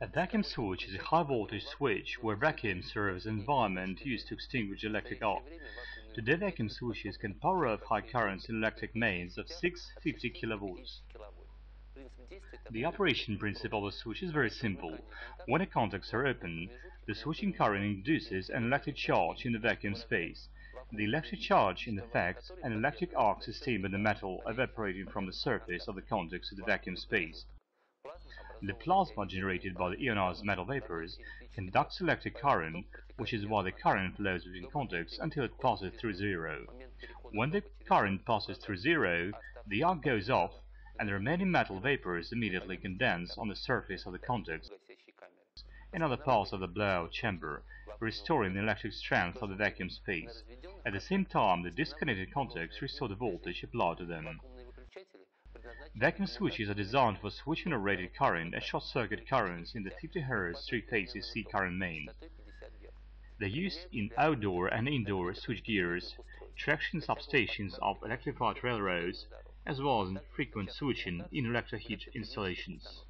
A vacuum switch is a high-voltage switch where vacuum serves an environment used to extinguish electric arc. Today vacuum switches can power off high currents in electric mains of 650 kV. The operation principle of the switch is very simple. When the contacts are open, the switching current induces an electric charge in the vacuum space. The electric charge in effect an electric arc sustained by the metal evaporating from the surface of the contacts to the vacuum space. The plasma generated by the ionized metal vapors conducts electric current, which is why the current flows between contacts until it passes through zero. When the current passes through zero, the arc goes off and the remaining metal vapors immediately condense on the surface of the contacts and other parts of the blowout chamber, restoring the electric strength of the vacuum space. At the same time, the disconnected contacts restore the voltage applied to them. Vacuum switches are designed for switching a rated current and short-circuit currents in the 50 Hz three-phase AC current main. They're used in outdoor and indoor switchgears, traction substations of electrified railroads, as well as in frequent switching in electric heat installations.